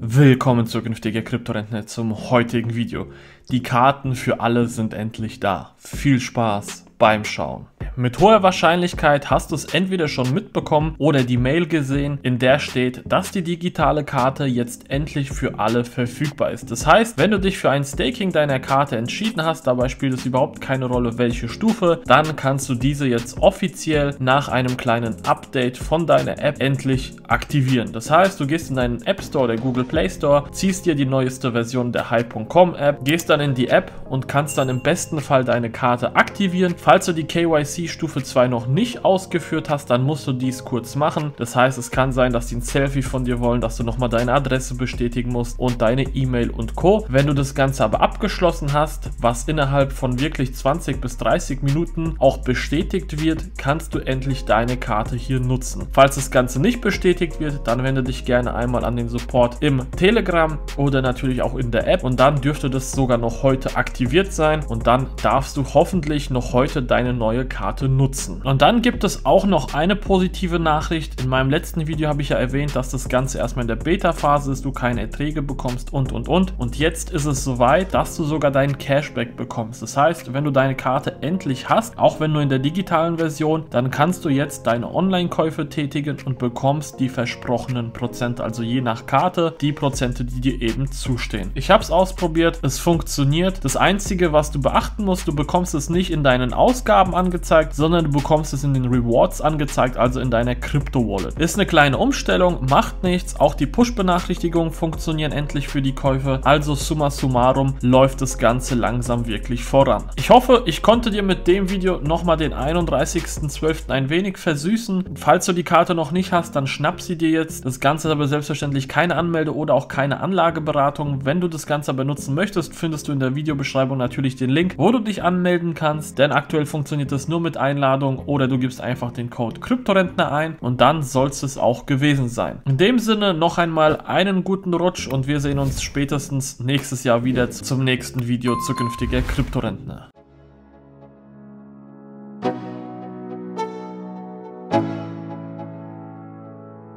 Willkommen zukünftige Kryptorentner zum heutigen Video. Die Karten für alle sind endlich da. Viel Spaß beim Schauen. Mit hoher Wahrscheinlichkeit hast du es entweder schon mitbekommen oder die Mail gesehen, in der steht, dass die digitale Karte jetzt endlich für alle verfügbar ist. Das heißt, wenn du dich für ein Staking deiner Karte entschieden hast, dabei spielt es überhaupt keine Rolle, welche Stufe, dann kannst du diese jetzt offiziell nach einem kleinen Update von deiner App endlich aktivieren. Das heißt, du gehst in deinen App Store oder Google Play Store, ziehst dir die neueste Version der Hype.com App, gehst dann in die App und kannst dann im besten Fall deine Karte aktivieren. Falls du die KYC Stufe 2 noch nicht ausgeführt hast, dann musst du dies kurz machen. Das heißt, es kann sein, dass die ein Selfie von dir wollen, dass du nochmal deine Adresse bestätigen musst und deine E-Mail und Co. Wenn du das Ganze aber abgeschlossen hast, was innerhalb von wirklich 20 bis 30 Minuten auch bestätigt wird, kannst du endlich deine Karte hier nutzen. Falls das Ganze nicht bestätigt wird, dann wende dich gerne einmal an den Support im Telegram oder natürlich auch in der App und dann dürfte das sogar noch heute aktiviert sein und dann darfst du hoffentlich noch heute deine neue Karte Karte nutzen. Und dann gibt es auch noch eine positive Nachricht. In meinem letzten Video habe ich ja erwähnt, dass das Ganze erstmal in der Beta-Phase ist, du keine Erträge bekommst und und und. Und jetzt ist es soweit, dass du sogar deinen Cashback bekommst. Das heißt, wenn du deine Karte endlich hast, auch wenn nur in der digitalen Version, dann kannst du jetzt deine Online-Käufe tätigen und bekommst die versprochenen Prozente, also je nach Karte die Prozente, die dir eben zustehen. Ich habe es ausprobiert, es funktioniert. Das Einzige, was du beachten musst, du bekommst es nicht in deinen Ausgaben angezeigt, angezeigt, sondern du bekommst es in den Rewards angezeigt, also in deiner Crypto-Wallet. Ist eine kleine Umstellung, macht nichts. Auch die Push-Benachrichtigungen funktionieren endlich für die Käufe. Also summa summarum läuft das Ganze langsam wirklich voran. Ich hoffe, ich konnte dir mit dem Video nochmal den 31.12. ein wenig versüßen. Falls du die Karte noch nicht hast, dann schnapp sie dir jetzt. Das Ganze ist aber selbstverständlich keine Anmelde- oder auch keine Anlageberatung. Wenn du das Ganze benutzen möchtest, findest du in der Videobeschreibung natürlich den Link, wo du dich anmelden kannst. Denn aktuell funktioniert das nur mit Einladung oder du gibst einfach den Code Kryptorentner ein und dann soll es auch gewesen sein. In dem Sinne noch einmal einen guten Rutsch und wir sehen uns spätestens nächstes Jahr wieder zum nächsten Video zukünftiger Kryptorentner.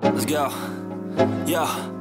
Let's go. Yeah.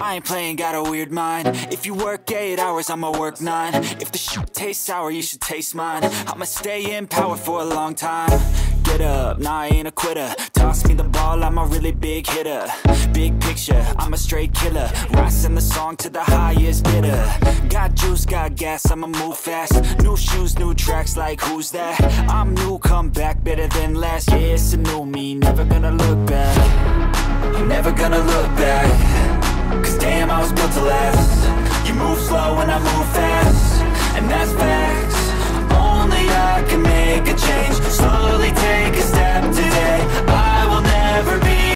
I ain't playing, got a weird mind. If you work 8 hours, I'ma work 9 If the shit tastes sour, you should taste mine. I'ma stay in power for a long time. Get up, nah I ain't a quitter. Toss me the ball, I'm a really big hitter. Big picture, I'm a straight killer. Rising the song to the highest bidder. Got juice, got gas, I'ma move fast. New shoes, new tracks, like who's that? I'm new, come back, better than last Yeah, it's a new me, never gonna look back. Never gonna look back